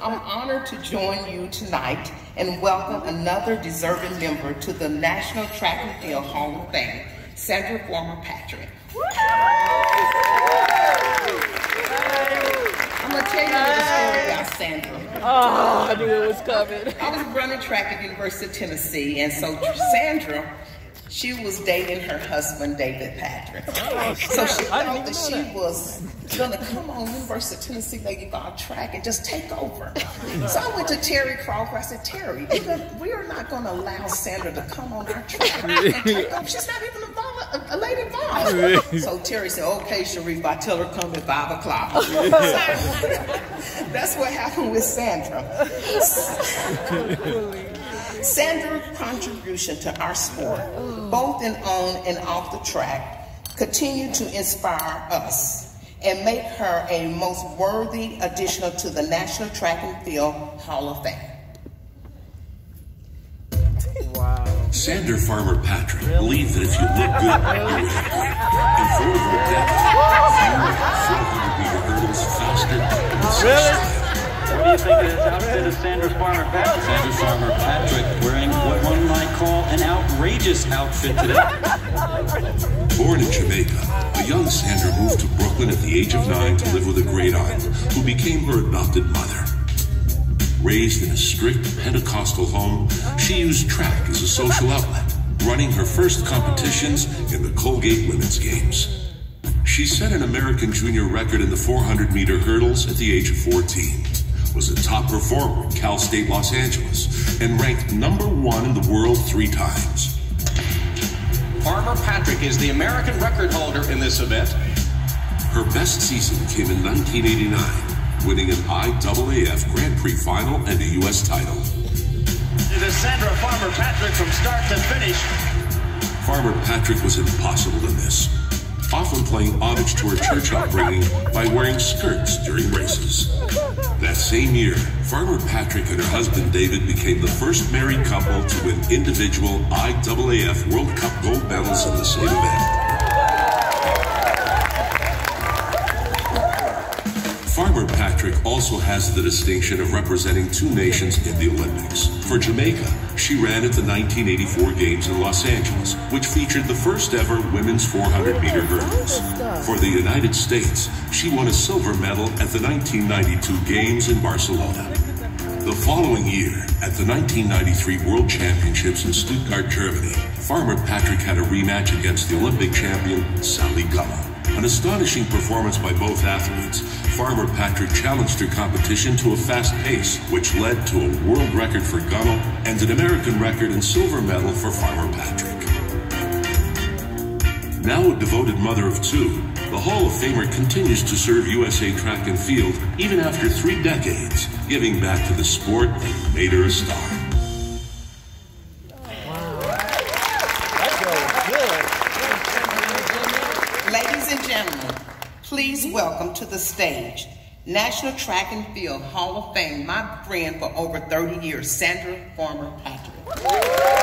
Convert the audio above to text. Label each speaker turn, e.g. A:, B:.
A: I'm honored to join you tonight and welcome another deserving member to the National Track and Field Hall of Fame, Sandra Farmer Patrick. I'm gonna tell you a little story about Sandra.
B: Oh, I knew it was coming.
A: I was running track at the University of Tennessee, and so Sandra she was dating her husband, David Patrick. Oh, so she thought that she that. was gonna come on University of Tennessee Lady Vol track and just take over. So I went to Terry Crawford. I said, Terry, we are not gonna allow Sandra to come on our track and take over. She's not even a, vol, a, a lady Vol. So Terry said, okay, Sharif, I tell her come at five o'clock. That's what happened with Sandra. Sandra's contribution to our sport, both in on and off the track, continue to inspire us and make her a most worthy addition to the National Track and Field Hall of Fame.
C: Wow. Sandra Farmer Patrick really? believed that if you look good, you're happy. And for over a decade, you 400 meter hurdles faster and
D: really? What do you think of this outfit of Sandra Farmer Patrick?
C: Sandra Farmer Patrick wearing what one might call an outrageous outfit today. Born in Jamaica, a young Sandra moved to Brooklyn at the age of nine to live with a great aunt who became her adopted mother. Raised in a strict Pentecostal home, she used track as a social outlet, running her first competitions in the Colgate Women's Games. She set an American junior record in the 400 meter hurdles at the age of 14 was a top performer at Cal State Los Angeles and ranked number one in the world three times.
E: Farmer Patrick is the American record holder in this event.
C: Her best season came in 1989, winning an IAAF Grand Prix final and a U.S. title.
E: It is Sandra Farmer Patrick from start to finish.
C: Farmer Patrick was impossible to miss often playing homage to her church upbringing by wearing skirts during races. Same year, Farmer Patrick and her husband David became the first married couple to win individual IAAF World Cup gold medals in the same event. Farmer Patrick also has the distinction of representing two nations in the Olympics. For Jamaica, she ran at the 1984 Games in Los Angeles, which featured the first ever women's 400 meter hurdles. For the United States, she won a silver medal at the 1992 Games in Barcelona. The following year, at the 1993 World Championships in Stuttgart, Germany, Farmer Patrick had a rematch against the Olympic champion Sally Gunnell. An astonishing performance by both athletes, Farmer Patrick challenged her competition to a fast pace, which led to a world record for Gunnell and an American record and silver medal for Farmer Patrick. Now a devoted mother of two, the Hall of Famer continues to serve USA track and field even after three decades, giving back to the sport that made her a star.
A: Ladies and gentlemen, please welcome to the stage National Track and Field Hall of Fame, my friend for over 30 years, Sandra Farmer Patrick.